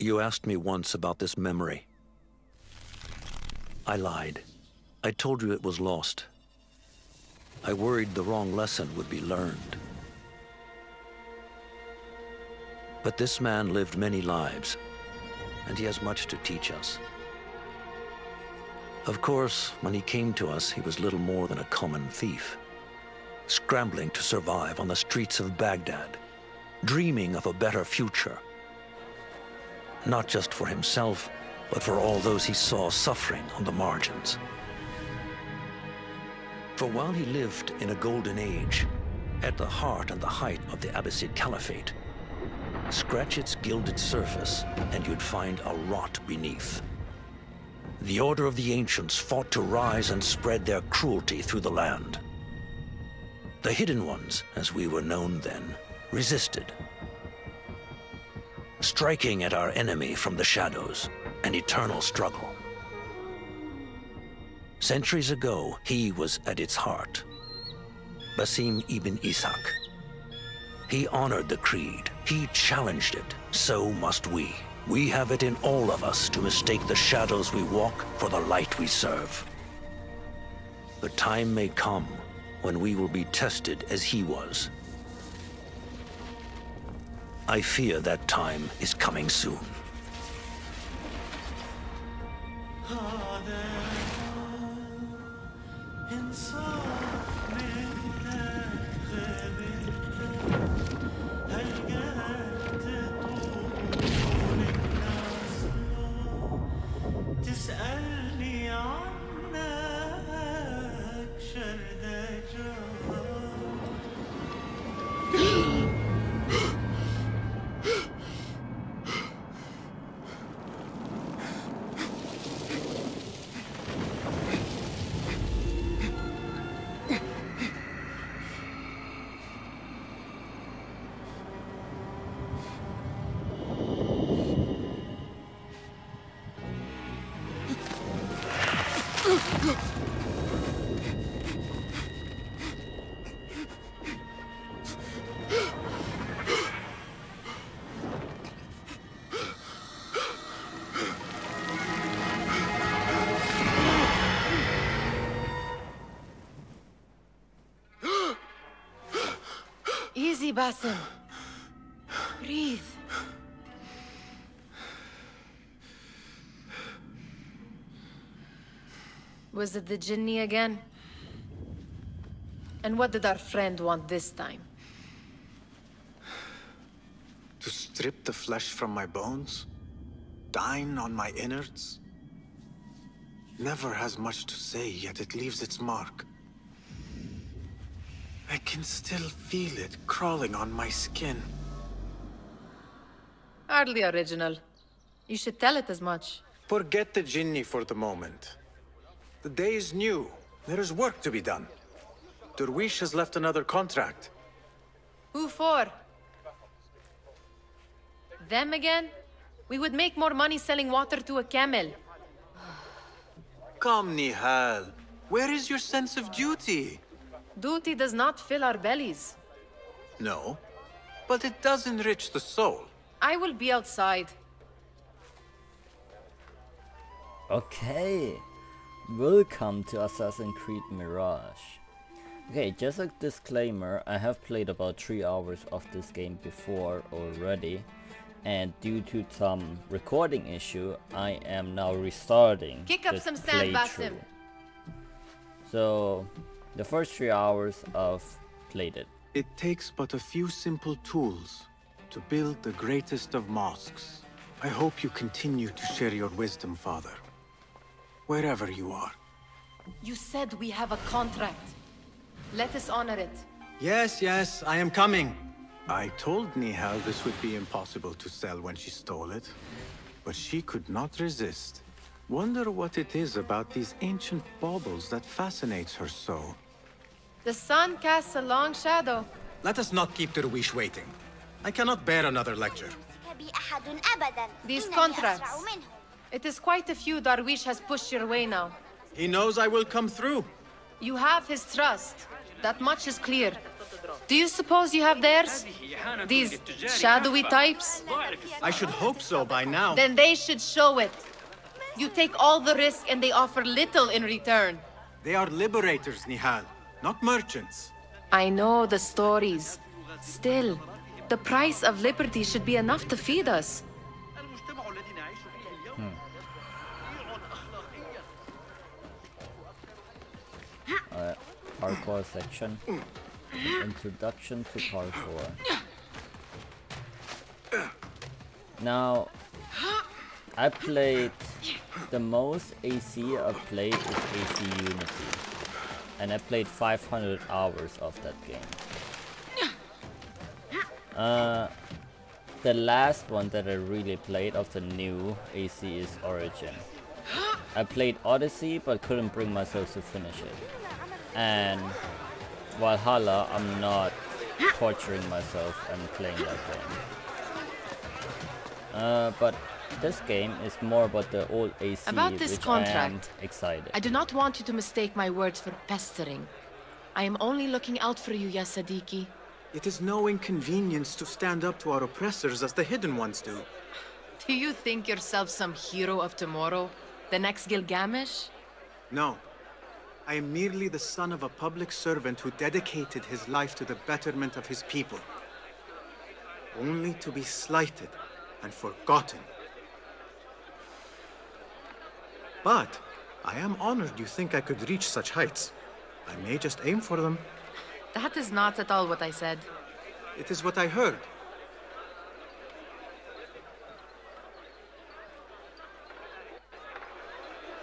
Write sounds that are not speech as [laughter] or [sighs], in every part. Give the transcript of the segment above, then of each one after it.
You asked me once about this memory. I lied. I told you it was lost. I worried the wrong lesson would be learned. But this man lived many lives, and he has much to teach us. Of course, when he came to us, he was little more than a common thief, scrambling to survive on the streets of Baghdad, dreaming of a better future. Not just for himself, but for all those he saw suffering on the margins. For while he lived in a golden age, at the heart and the height of the Abbasid Caliphate, scratch its gilded surface and you'd find a rot beneath. The Order of the Ancients fought to rise and spread their cruelty through the land. The Hidden Ones, as we were known then, resisted. Striking at our enemy from the shadows, an eternal struggle. Centuries ago, he was at its heart. Basim ibn Ishaq. He honored the creed. He challenged it. So must we. We have it in all of us to mistake the shadows we walk for the light we serve. The time may come when we will be tested as he was. I fear that time is coming soon. Basim. Breathe. Was it the Jinni again? And what did our friend want this time? To strip the flesh from my bones? Dine on my innards? Never has much to say, yet it leaves its mark. I can still feel it crawling on my skin. Hardly original. You should tell it as much. Forget the Jinni for the moment. The day is new. There is work to be done. Derwish has left another contract. Who for? Them again? We would make more money selling water to a camel. [sighs] Come, Nehal. Where is your sense of duty? Duty does not fill our bellies. No, but it does enrich the soul. I will be outside. Okay, welcome to Assassin's Creed Mirage. Okay, just a disclaimer, I have played about 3 hours of this game before already and due to some recording issue, I am now restarting Kick up some sand, Basim. So, the first 3 hours of played it. It takes but a few simple tools to build the greatest of mosques. I hope you continue to share your wisdom, Father. Wherever you are. You said we have a contract. Let us honor it. Yes, yes, I am coming. I told Nehal this would be impossible to sell when she stole it. But she could not resist. Wonder what it is about these ancient baubles that fascinates her so. The sun casts a long shadow. Let us not keep Derwish waiting. I cannot bear another lecture. These contracts. It is quite a few Darwish has pushed your way now. He knows I will come through. You have his trust. That much is clear. Do you suppose you have theirs? These shadowy types? I should hope so by now. Then they should show it. You take all the risk and they offer little in return. They are liberators, Nehal, not merchants. I know the stories. Still, the price of liberty should be enough to feed us. Uh, parkour section. Introduction to parkour. Now, I played the most AC I've played is AC Unity, and I played 500 hours of that game. Uh, the last one that I really played of the new AC is Origin. I played Odyssey but couldn't bring myself to finish it. And Valhalla, I'm not torturing myself and playing that game. Uh, but this game is more about the old AC, About this which contract, I am excited. I do not want you to mistake my words for pestering. I am only looking out for you, Yasadiki. It is no inconvenience to stand up to our oppressors as the hidden ones do. [sighs] Do you think yourself some hero of tomorrow? The next Gilgamesh? No. I am merely the son of a public servant who dedicated his life to the betterment of his people. Only to be slighted and forgotten. But I am honored you think I could reach such heights. I may just aim for them. That is not at all what I said. It is what I heard.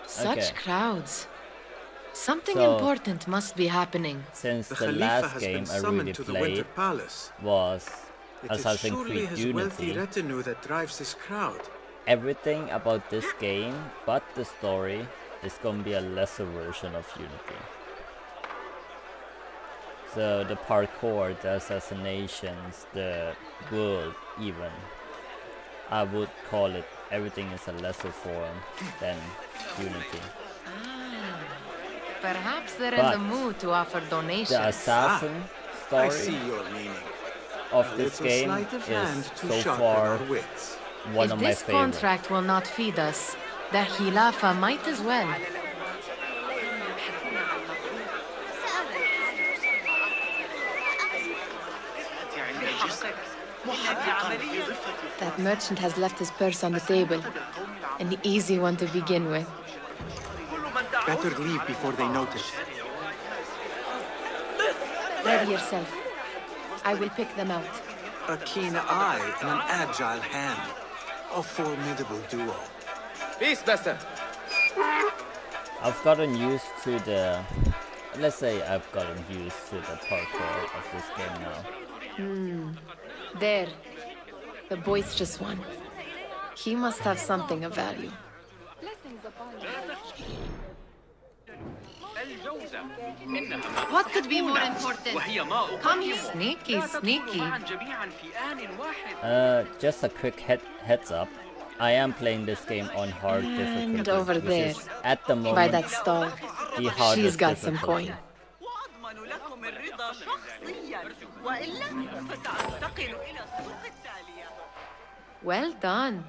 Such Okay. crowds. Something So- important must be happening. Since The the Khalifa last has game been I summoned really to the Winter played Palace. was It is Assassin's surely Creed his wealthy retinue that drives this crowd. Everything about this game but the story is gonna be a lesser version of Unity. So the parkour, the assassinations, the world even. I would call it everything is a lesser form than Unity. Perhaps they're in the mood to offer donations. The assassin ah. I story see your meaning. of A this little game of is hand to so far our wits. One if of my this contract will not feed us, the Khalifa might as well. That merchant has left his purse on the table. An easy one to begin with. Better leave before they notice. Ready yourself. I will pick them out. A keen eye and an agile hand. A formidable duo. Peace, Bester. I've gotten used to the. Let's say I've gotten used to the parkour of this game now. Hmm. There. The boisterous one. He must have something of value. What could be more important? Come here. Sneaky, sneaky. Uh, just a quick head heads up. I am playing this game on hard difficulty. And over which there, is at the moment By that stall. the hardest She's got some difficulty. coin. وأضمن لكم الرضا شخصيا وإلا فسأنتقل إلى الصف التالية Well done.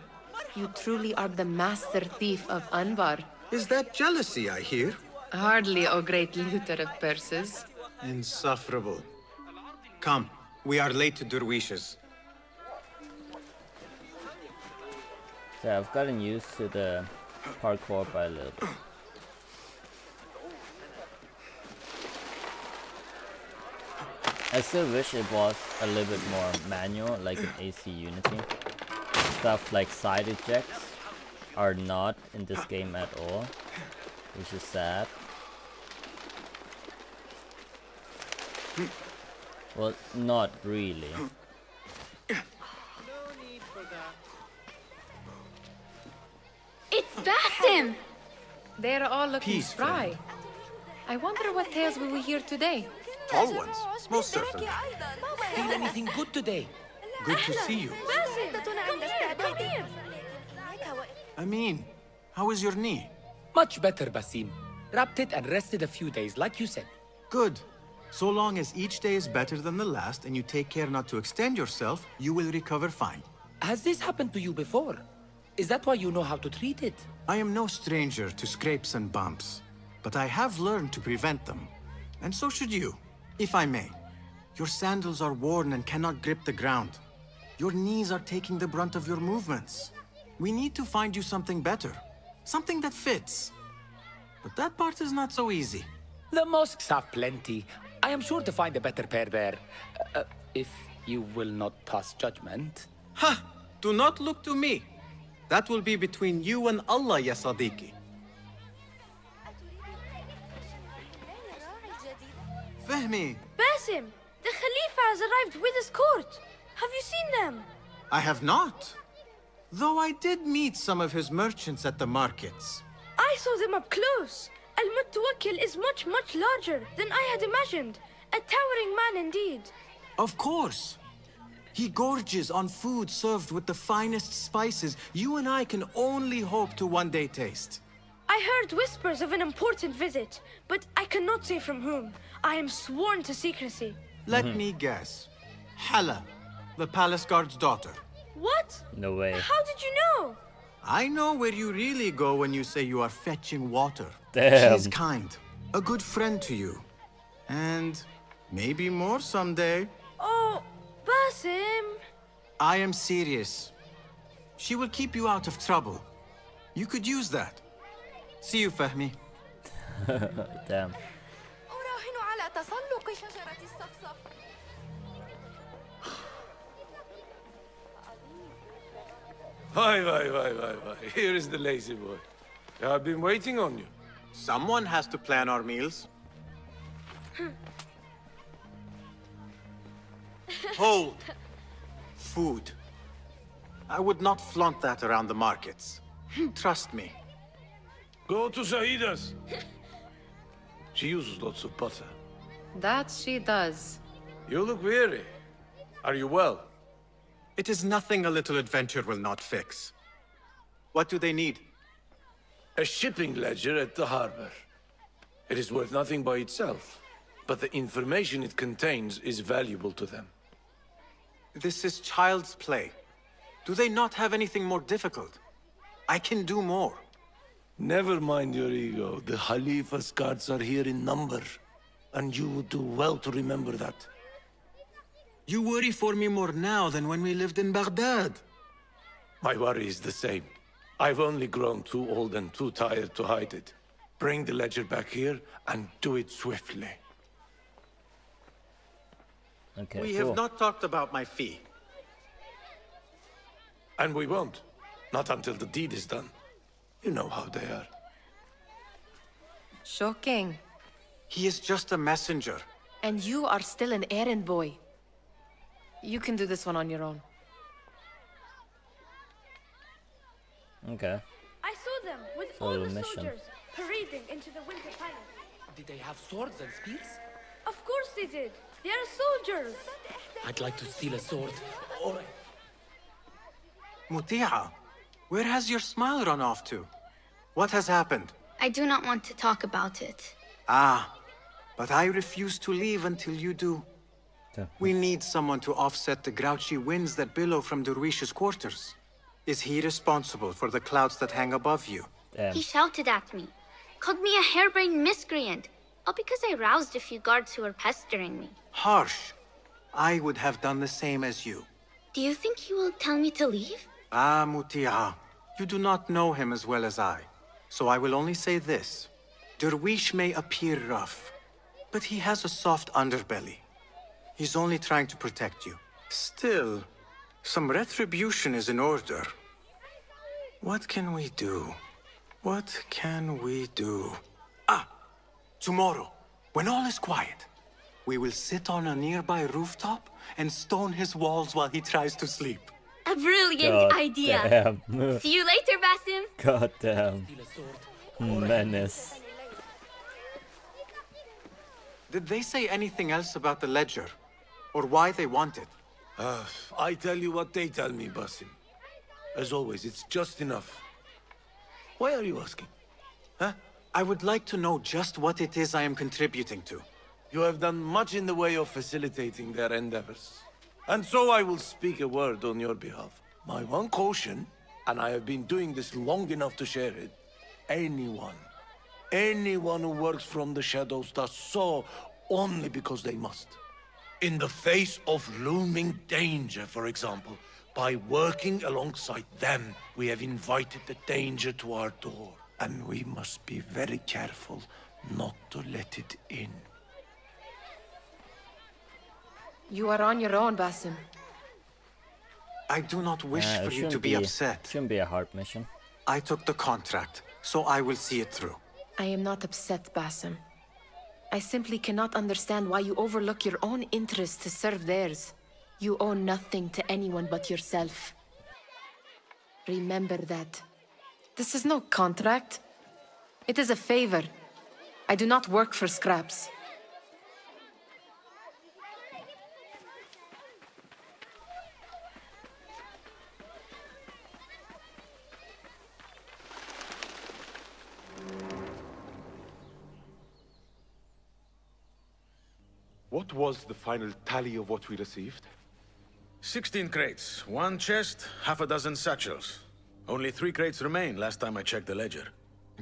You truly are the master thief of Anbar. Is that jealousy I hear? Hardly, O great looter of purses. Insufferable. Come, we are late to Derwishes. So I've gotten used to the parkour by a little bit. I still wish it was a little bit more manual, like in AC Unity. Stuff like side ejects are not in this game at all, which is sad. Well, not really. It's Basim! They're all looking Peace, spry. I wonder what tales we will hear today. Tall ones, most certainly. Feel anything good today? Good to see you. Amin, how is your knee? Much better, Basim. Wrapped it and rested a few days, like you said. Good. So long as each day is better than the last and you take care not to extend yourself, you will recover fine. Has this happened to you before? Is that why you know how to treat it? I am no stranger to scrapes and bumps, but I have learned to prevent them. And so should you, if I may. Your sandals are worn and cannot grip the ground. Your knees are taking the brunt of your movements. We need to find you something better. Something that fits. But that part is not so easy. The mosques have plenty. I am sure to find a better pair there. Uh, uh, if you will not pass judgment. Ha! Do not look to me. That will be between you and Allah, ya Sadiqi. Fahmi, Basim, the Khalifa has arrived with his court. Have you seen them? I have not. Though I did meet some of his merchants at the markets. I saw them up close. Al Mutawakkil is much, much larger than I had imagined. A towering man indeed. Of course. He gorges on food served with the finest spices you and I can only hope to one day taste. I heard whispers of an important visit, but I cannot say from whom. I am sworn to secrecy. Let mhm. me guess. Hala, the palace guard's daughter. What? No way. How did you know? I know where you really go when you say you are fetching water. Damn. She is kind, a good friend to you. And maybe more someday. Oh, Basim. I am serious. She will keep you out of trouble. You could use that. See you, Fahmi. [laughs] Damn. Why, why, why, why, why. Here is the lazy boy. I've been waiting on you. Someone has to plan our meals. [laughs] Hold. Food. I would not flaunt that around the markets. Trust me. Go to Saida's. She uses lots of butter. That she does. You look weary. Are you well? It is nothing a little adventure will not fix. What do they need? A shipping ledger at the harbor. It is worth nothing by itself, but the information it contains is valuable to them. This is child's play. Do they not have anything more difficult? I can do more. Never mind your ego. The Khalifa's guards are here in number, and you would do well to remember that. You worry for me more now than when we lived in Baghdad. My worry is the same. I've only grown too old and too tired to hide it. Bring the ledger back here, and do it swiftly. Okay, we cool. have not talked about my fee. And we won't. Not until the deed is done. You know how they are. Shocking. He is just a messenger. And you are still an errand boy. You can do this one on your own. Okay. I saw them with Follow all the the mission. soldiers parading into the Winter Palace. Did they have swords and spears? Of course they did. They are soldiers. I'd like to steal a sword. Or Muti'a, where has your smile run off to? What has happened? I do not want to talk about it. Ah, but I refuse to leave until you do. We need someone to offset the grouchy winds that billow from Derwish's quarters. Is he responsible for the clouds that hang above you? He shouted at me, called me a harebrained miscreant, all because I roused a few guards who were pestering me. Harsh. I would have done the same as you. Do you think he will tell me to leave? Ah, Muti'a, you do not know him as well as I. So I will only say this. Derwish may appear rough, but he has a soft underbelly. He's only trying to protect you. Still, some retribution is in order. What can we do? What can we do? Ah! Tomorrow, when all is quiet, we will sit on a nearby rooftop and stone his walls while he tries to sleep. A brilliant God idea. damn. [laughs] See you later, Basim. God damn. Menace. Did they say anything else about the ledger? Or why they want it? Uh, I tell you what they tell me, Basim. As always, it's just enough. Why are you asking? Huh? I would like to know just what it is I am contributing to. You have done much in the way of facilitating their endeavors. And so I will speak a word on your behalf. My one caution, and I have been doing this long enough to share it, anyone, anyone who works from the shadows does so only because they must. In the face of looming danger, for example, by working alongside them, we have invited the danger to our door. And we must be very careful not to let it in. You are on your own, Basim. I do not wish Uh, for you to shouldn't be, upset. Shouldn't be a hard mission. I took the contract, so I will see it through. I am not upset, Basim. I simply cannot understand why you overlook your own interests to serve theirs. You owe nothing to anyone but yourself. Remember that. This is no contract. It is a favor. I do not work for scraps. What was the final tally of what we received? 16 crates, one chest, half a dozen satchels. Only three crates remain last time I checked the ledger.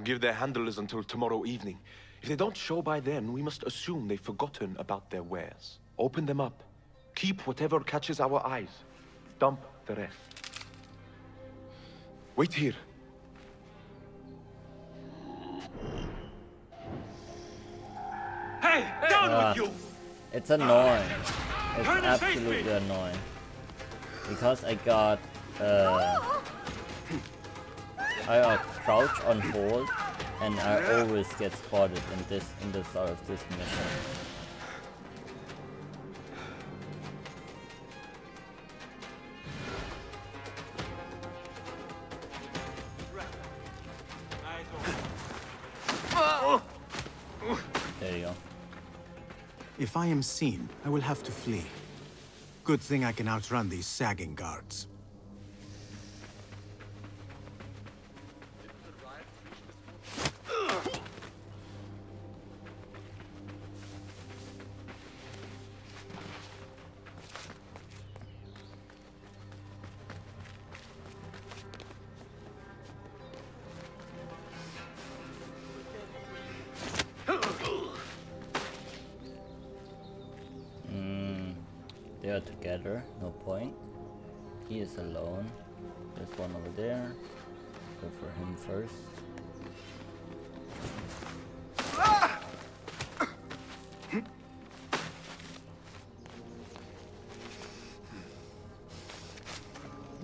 Give their handlers until tomorrow evening. If they don't show by then, we must assume they've forgotten about their wares. Open them up. Keep whatever catches our eyes. Dump the rest. Wait here. Hey, down Ah, with you! It's annoying. It's absolutely annoying. Because I got uh I got crouch on hold and I always get spotted in this in the start of this mission. If I am seen, I will have to flee. Good thing I can outrun these sagging guards. He is alone. There's one over there. Go for him first.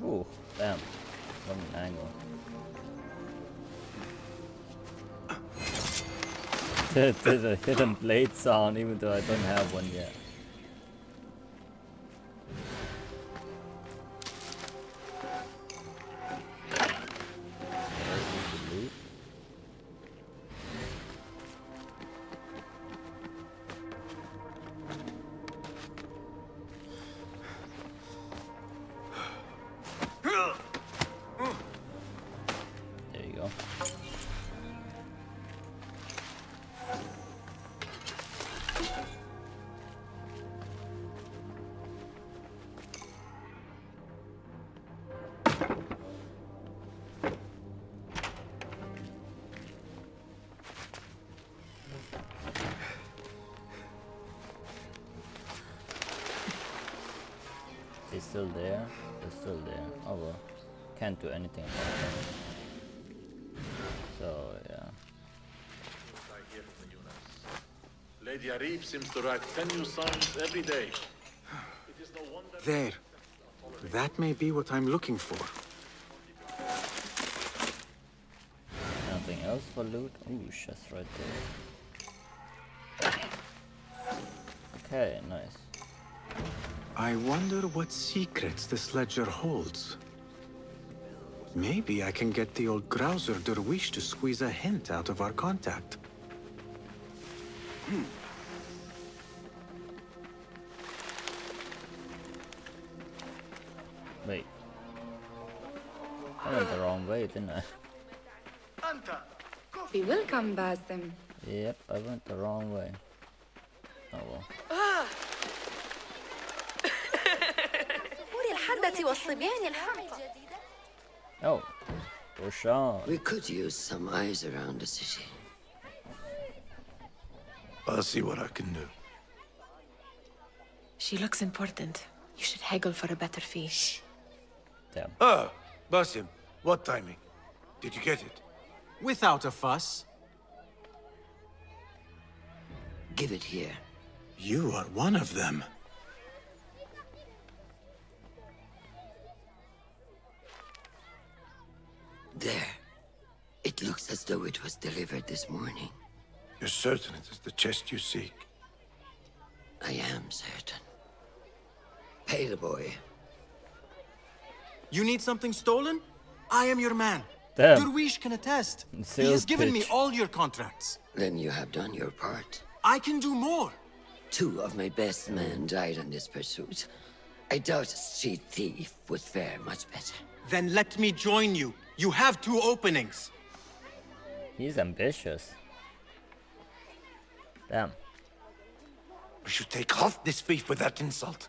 Ooh, damn. From an angle. [laughs] Hidden blade sound even though I don't have one yet. Lady Arif seems to write 10 new songs every day. There. That may be what I'm looking for. Nothing else for loot? Ooh, chest right there. Okay, nice. I wonder what secrets this ledger holds. Maybe I can get the old Grouser Derwish to squeeze a hint out of our contact. Wait. didn't I? We will come, Basim. Yep, I went the wrong way. Oh well. Oh, Roshan. We could use some eyes around the city. I'll see what I can do. She looks important. You should haggle for a better fee. Damn. Ah, Basim what timing? Did you get it? Without a fuss. Give it here. You are one of them. There. It looks as though it was delivered this morning. You're certain it is the chest you seek? I am certain. Pay the boy. You need something stolen? I am your man. Damn. Durwish can attest. He has given me all your contracts. Then you have done your part. I can do more. Two of my best men died in this pursuit. I doubt a street thief would fare much better. Then let me join you. You have two openings. He's ambitious. Damn. We should take off this thief with that insult.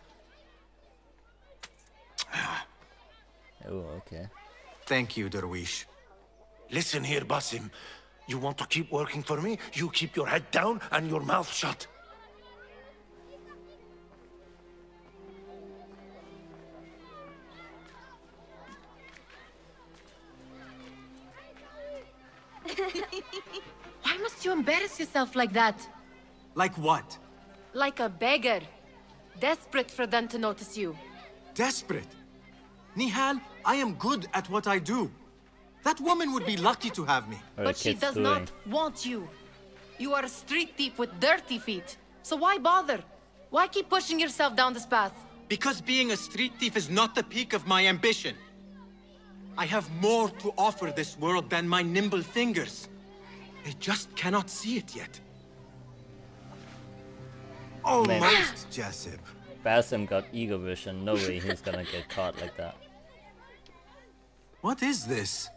Oh, okay. Thank you, Derwish. Listen here, Basim. You want to keep working for me? You keep your head down and your mouth shut. [laughs] Why must you embarrass yourself like that? Like what? Like a beggar. Desperate for them to notice you. Desperate? Nehal, I am good at what I do. That woman would be lucky to have me. But she does not want you. You are a street thief with dirty feet. So why bother? Why keep pushing yourself down this path? Because being a street thief is not the peak of my ambition. I have more to offer this world than my nimble fingers. They just cannot see it yet. Almost, Jessup. Basim got ego vision. No way he's gonna get caught like that. What is this?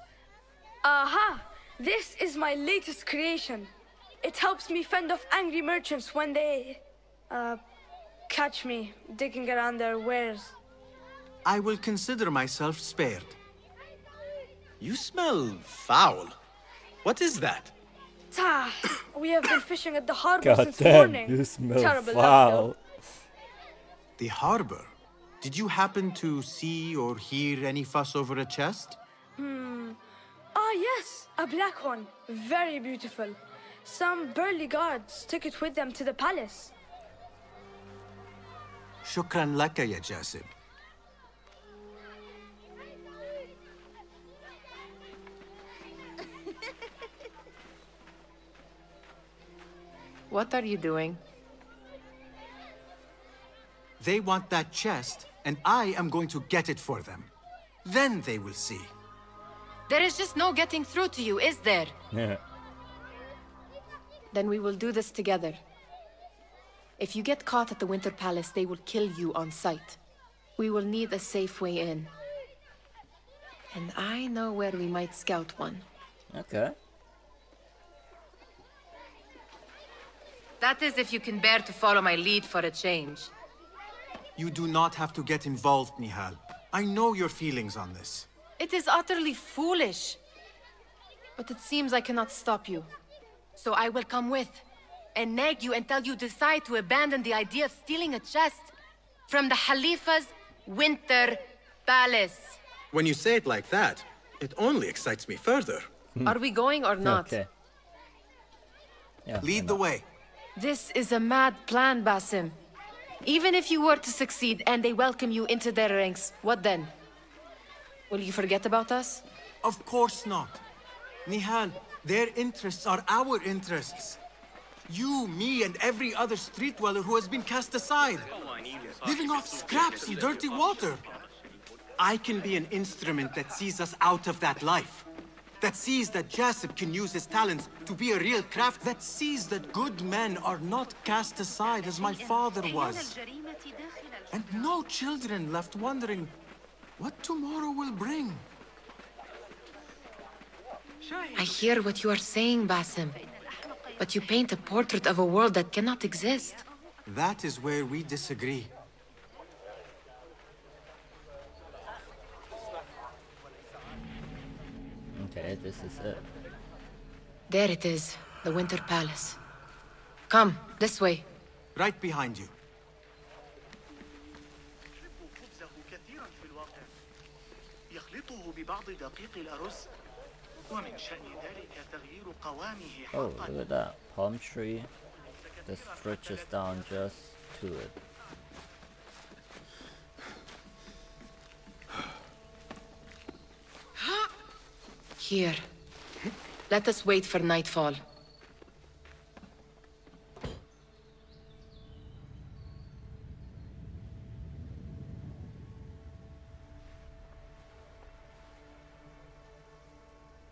Aha! This is my latest creation. It helps me fend off angry merchants when they, uh, catch me digging around their wares. I will consider myself spared. You smell foul. What is that? Ta! we have been [coughs] fishing at the harbor God since damn, morning. you smell Terrible luck, foul. The harbor. Did you happen to see or hear any fuss over a chest? Hmm. Ah, yes, a black one. Very beautiful. Some burly guards took it with them to the palace. Shukran laka ya Jasib. What are you doing? They want that chest, and I am going to get it for them. Then they will see. There is just no getting through to you, is there? [laughs] Yeah. Then we will do this together. If you get caught at the Winter Palace, they will kill you on sight. We will need a safe way in. And I know where we might scout one. Okay. That is if you can bear to follow my lead for a change. You do not have to get involved, Nehal. I know your feelings on this. It is utterly foolish. But it seems I cannot stop you. So I will come with, and nag you until you decide to abandon the idea of stealing a chest from the Khalifa's Winter Palace. When you say it like that, it only excites me further. Hmm. Are we going or not? Okay. Yeah, Lead the way. This is a mad plan, Basim. Even if you were to succeed and they welcome you into their ranks, what then? Will you forget about us? Of course not. Nehal, their interests are our interests. You, me, and every other street dweller who has been cast aside. Living off scraps and dirty water. I can be an instrument that sees us out of that life. That sees that Jasip can use his talents to be a real craft. That sees that good men are not cast aside as my father was. And no children left wondering what tomorrow will bring. I hear what you are saying, Basim. But you paint a portrait of a world that cannot exist. That is where we disagree. Okay, this is it. There it is, the Winter Palace. Come, this way. Right behind you. Oh, look at that palm tree. This stretches down just to it. Here. Let us wait for nightfall.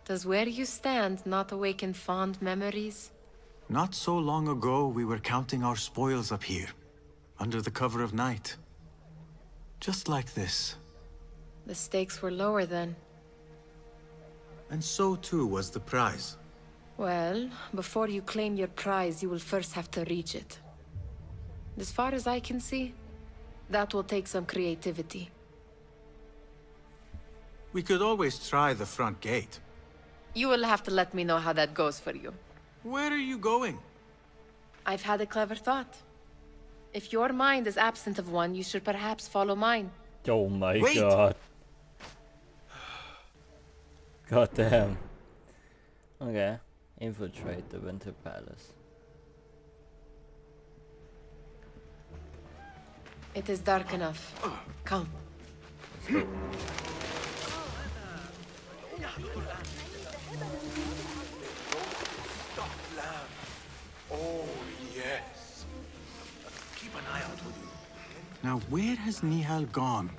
Does where you stand not awaken fond memories? Not so long ago, we were counting our spoils up here, under the cover of night. Just like this. The stakes were lower then. And so too was the prize. Well, before you claim your prize, you will first have to reach it. As far as I can see, that will take some creativity. We could always try the front gate. You will have to let me know how that goes for you. Where are you going? I've had a clever thought. If your mind is absent of one, you should perhaps follow mine. Oh my Wait. god. God damn. Okay. Infiltrate the Winter Palace. It is dark enough. Come. Oh, yes. Keep an eye out, would you? Now, where has Nehal gone?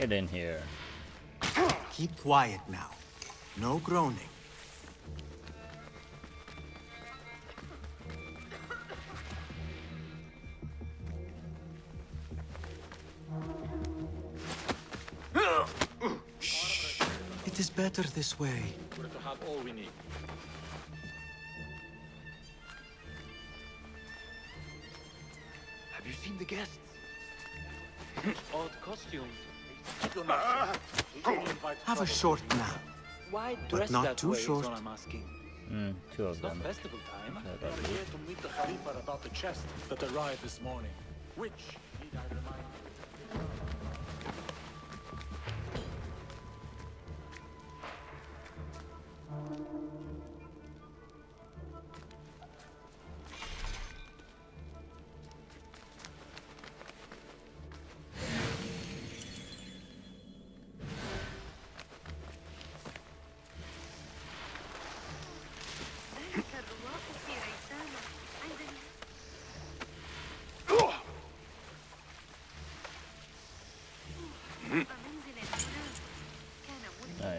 Get in here. Keep quiet now. No groaning. Shh. It is better this way. We're to have all we need. Have you seen the guests? [laughs] Odd costumes. Have a short nap. Why But not that too way short. I'm asking. Mm, two of It's not them. festival time. We're here to meet the Khalifa about the chest that arrived this morning. Which,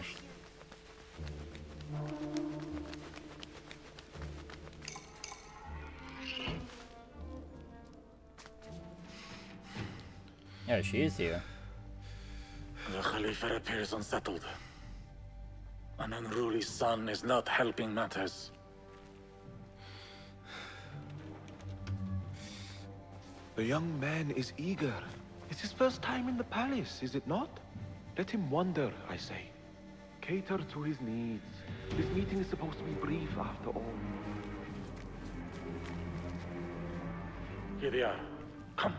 finished. Yeah, she is here. The Khalifa appears unsettled. An unruly son is not helping matters. The young man is eager. It's his first time in the palace, is it not? Let him wander, I say. Cater to his needs. This meeting is supposed to be brief after all. Here they are. Come.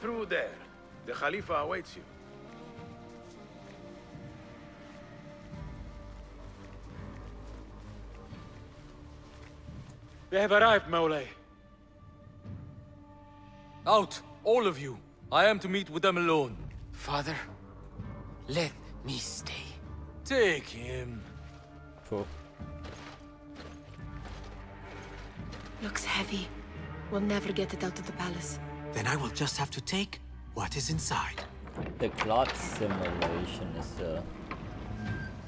Through there. The Khalifa awaits you. They have arrived, Maulay. Out, all of you. I am to meet with them alone. Father, let me stay. Take him. Cool. Looks heavy. We'll never get it out of the palace. Then I will just have to take what is inside. The clock simulation is uh,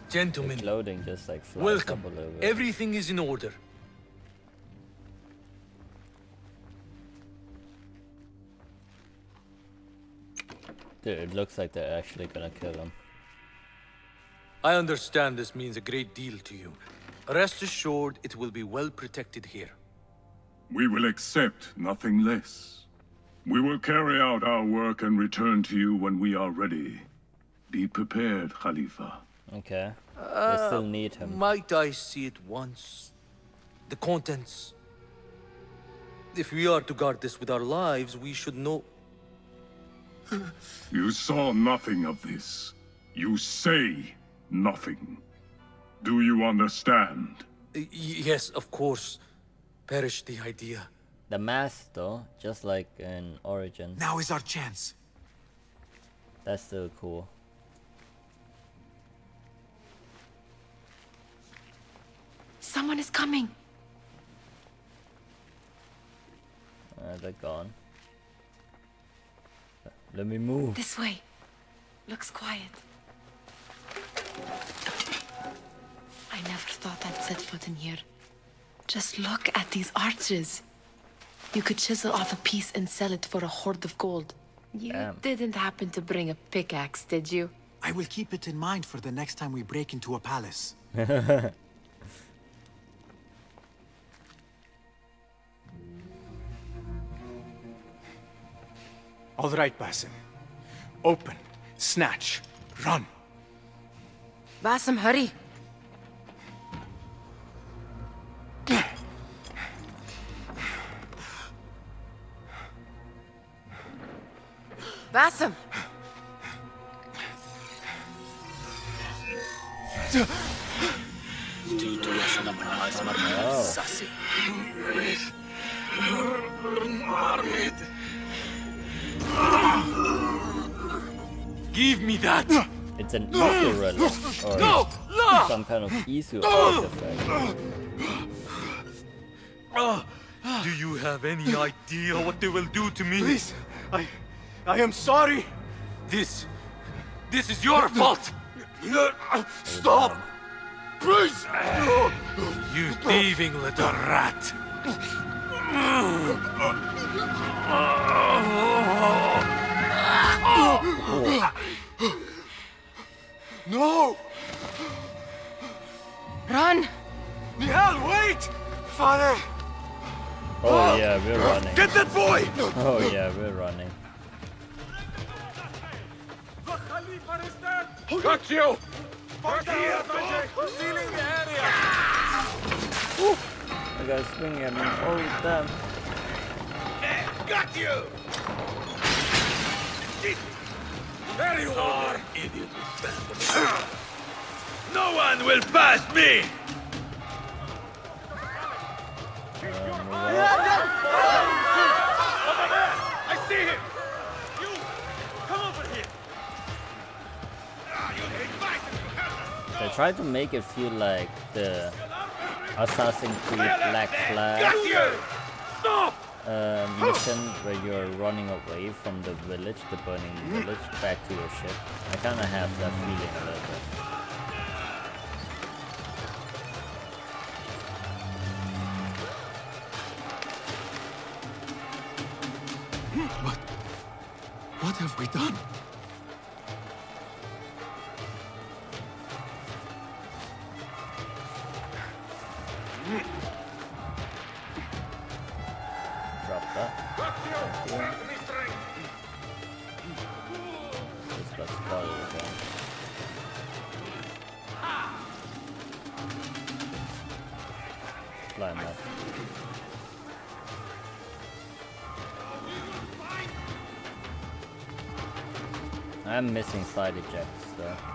Gentlemen, loading just like flies welcome. up a little bit. Everything is in order. Dude, it looks like they're actually gonna kill him. I understand this means a great deal to you. Rest assured, it will be well protected here. We will accept nothing less. We will carry out our work and return to you when we are ready. Be prepared, Khalifa. Okay. they Uh, still need him. Might I see it once? The contents. If we are to guard this with our lives, we should know. You saw nothing of this. You say nothing. Do you understand? Y- yes, of course. Perish the idea. The mask, though, just like in Origin. Now is our chance. That's so cool. Someone is coming. Uh, they're gone. Let me move. This way. Looks quiet. I never thought I'd set foot in here. Just look at these arches. You could chisel off a piece and sell it for a hoard of gold. You Damn. didn't happen to bring a pickaxe, did you? I will keep it in mind for the next time we break into a palace. [laughs] All right, Basim. Open, snatch, run. Basim, hurry. Basim! Give me that! It's an Isu relic, or No! No! some kind of Isu artifact. Do you have any idea what they will do to me? Please, I... I am sorry. This... This is your fault! Stop! Please! You thieving little rat! Get that boy! Oh yeah, we're running. Got you! Sealing the area! I gotta swing at me. Oh damn. Got you! There you are! Idiot No one will pass me! Um, Over They tried to make it feel like the Assassin's Creed Black Flag Got! Stop! uh, mission where you're running away from the village, the burning village, back to your ship. I kinda have that feeling a little bit. What? What have we done? Drop that. Just got spotted again. Climb up. I'm missing side ejects though.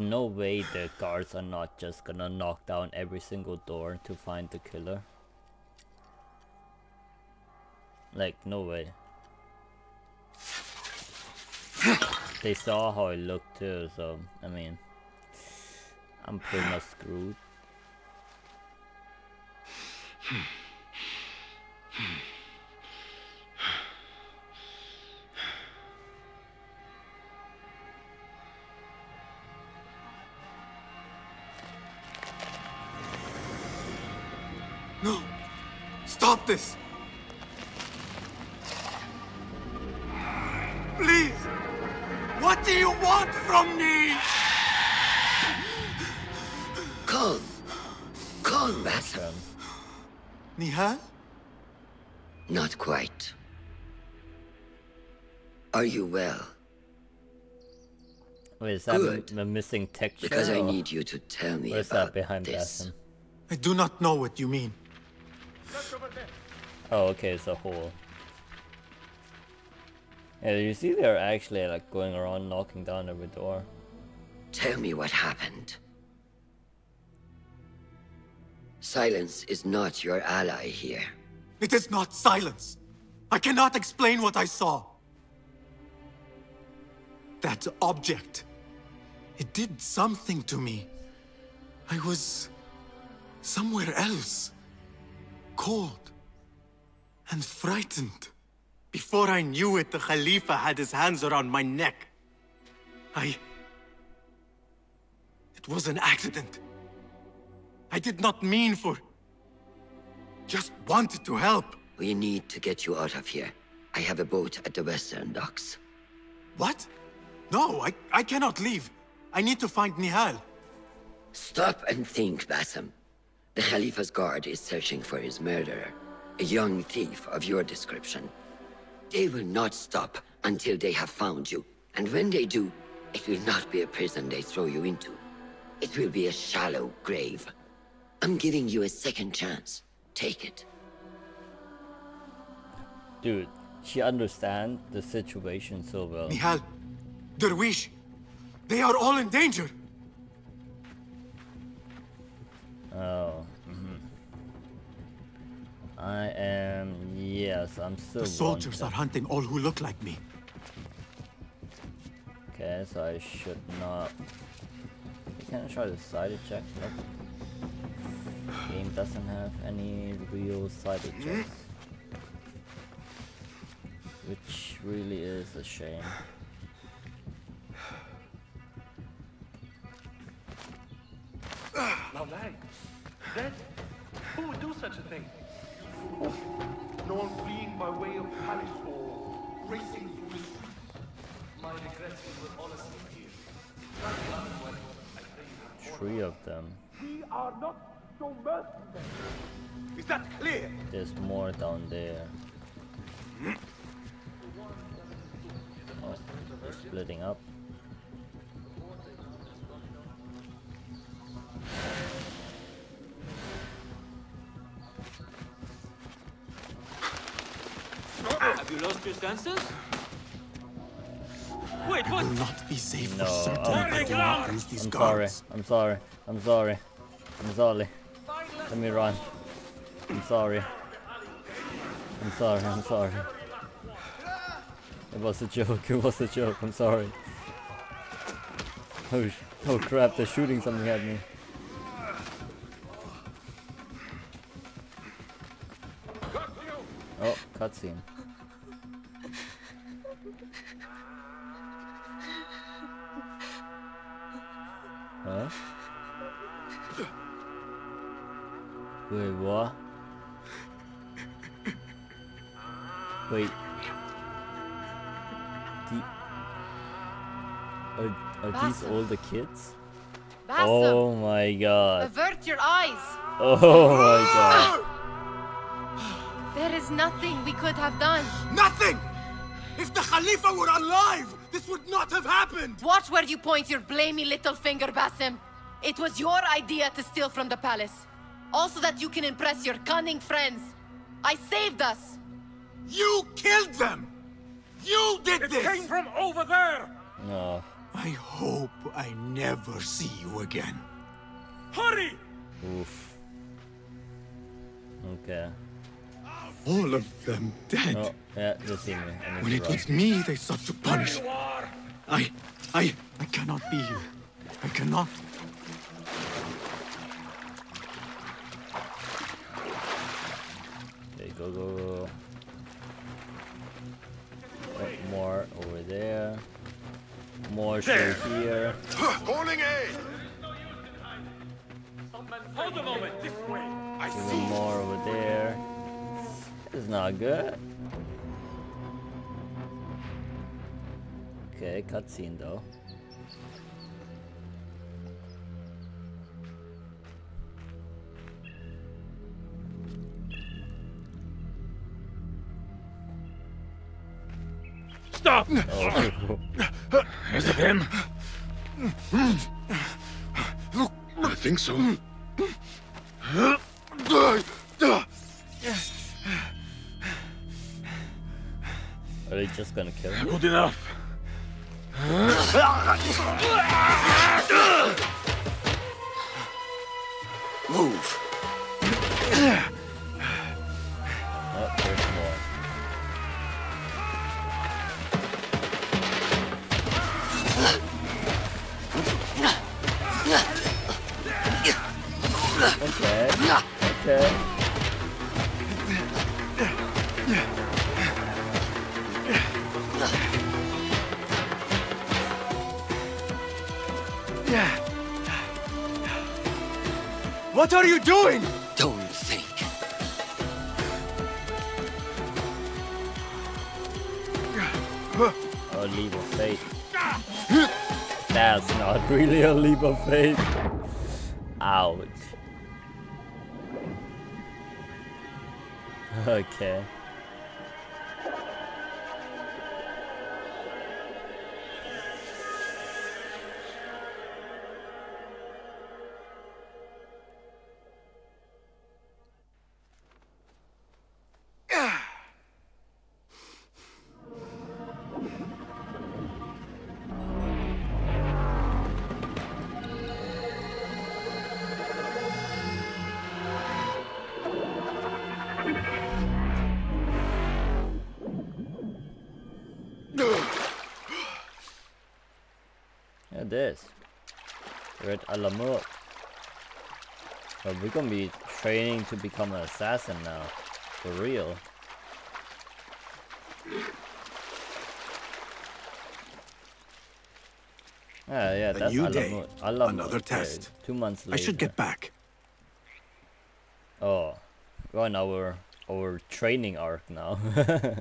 No way the guards are not just gonna knock down every single door to find the killer. Like, no way. they saw how I looked too, so, I mean, I'm pretty much screwed. Stop this! Please! What do you want from me? Calm. Calm, Basim. Nehal? Not quite. Are you well? Wait, is that Good. m- a missing texture? Because I need you to tell me What is about that behind this. Basim? I do not know what you mean. Oh, okay, it's a hole. Yeah, you see they're actually like going around knocking down every door. Tell me what happened. Silence is not your ally here. It is not silence. I cannot explain what I saw. That object. It did something to me. I was somewhere else. Cold and frightened. Before I knew it, the Khalifa had his hands around my neck. I. It was an accident. I did not mean for. Just wanted to help. We need to get you out of here. I have a boat at the western docks. What? No, I, I cannot leave. I need to find Nehal. Stop and think, Basim. The Khalifa's guard is searching for his murderer, a young thief of your description. They will not stop until they have found you, and when they do, it will not be a prison they throw you into. It will be a shallow grave. I'm giving you a second chance. Take it. Dude, she understands the situation so well. Nehal, Derwish, they are all in danger. Oh. Mm -hmm. I am. Yes, I'm still. The soldiers are hunting all who look like me. Okay, so I should not. You can try the side check. Nope. Game doesn't have any real side checks. Which really is a shame. Now, lad, that who would do such a thing? No one fleeing by way of palace or racing through the streets. My regrets were all asleep here. Three of them. We are not so merciless. Is that clear? There's more down there. Oh, they're splitting up. Your senses? Wait, I what? will not be safe No, for certain oh, if I do not use these I'm sorry. I'm sorry. I'm sorry. I'm sorry. Let me run. I'm sorry. I'm sorry. I'm sorry. It was a joke. It was a joke. I'm sorry. Oh, sh oh crap! They're shooting something at me. Oh, cutscene. All the kids? Basim, Oh my god. avert your eyes. Oh my god. [gasps] There is nothing we could have done. Nothing! If the Khalifa were alive, this would not have happened! Watch where you point your blamey little finger, Basim. It was your idea to steal from the palace. Also that you can impress your cunning friends. I saved us. You killed them! You did It this! came from over there! No. I hope I never see you again. Hurry! Oof. Okay. All of them dead. Oh, yeah, they see me. When it run. was me they sought to punish. I, I, I cannot be here. I cannot. Okay, go, go, go. Oh, more over there. More There. through here. Calling aid! Hold a moment, this way. I Even more over there. It's not good. Okay, cutscene though. Stop! Oh. Is it him? I think so. Are they just gonna kill me? Good enough. Move. Of faith. This. Red Alamut. But we're gonna be training to become an assassin now. For real. Ah, yeah, A that's day, Alamut. Alamut. another test. two months later. I should get back. Oh, we're on our our training arc now. [laughs]